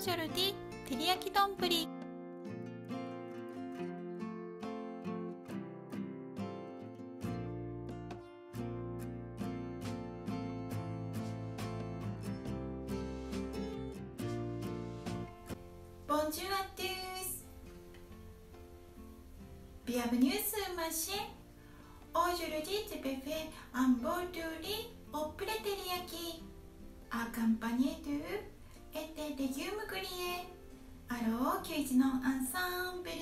ジョルディ照り焼き丼。ボンジュアトゥス。ビアブニュースマシ。オージュルディズベフェアンボールトーリーオプレテリヤキアカンパニエトゥ。エッテテヒュームクリエアローキュのアンサンブル。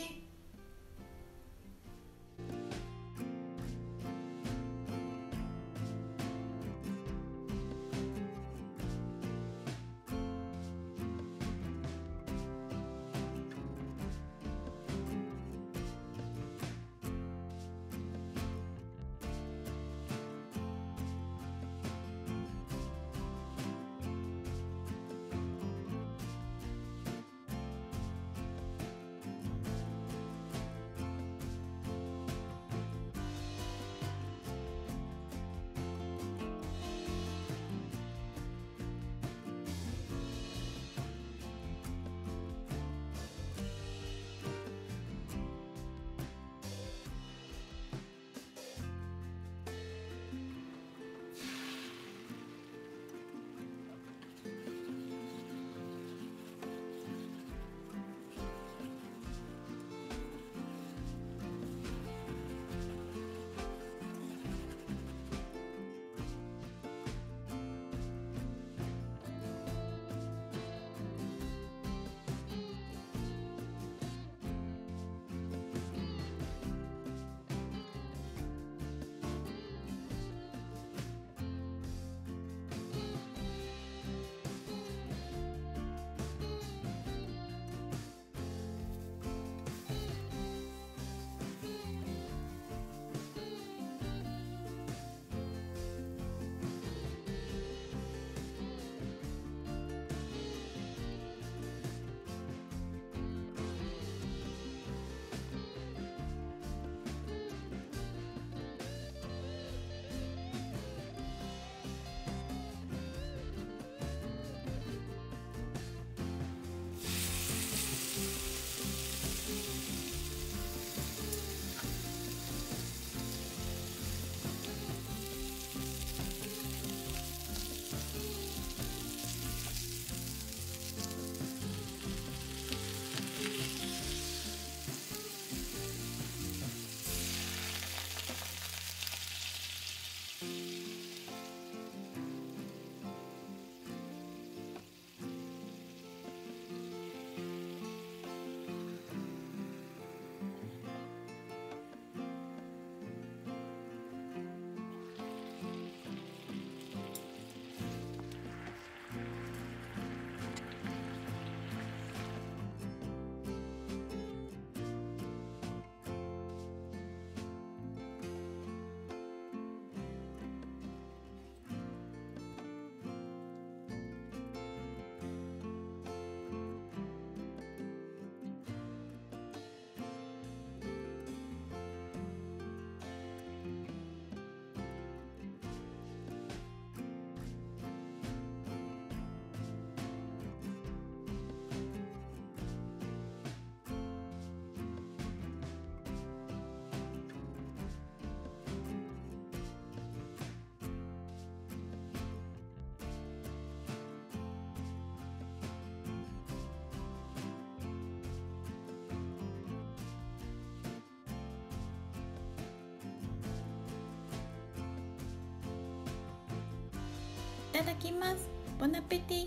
ただきます。ボナペティ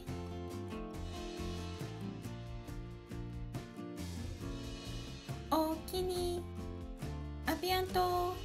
おおきにアビアント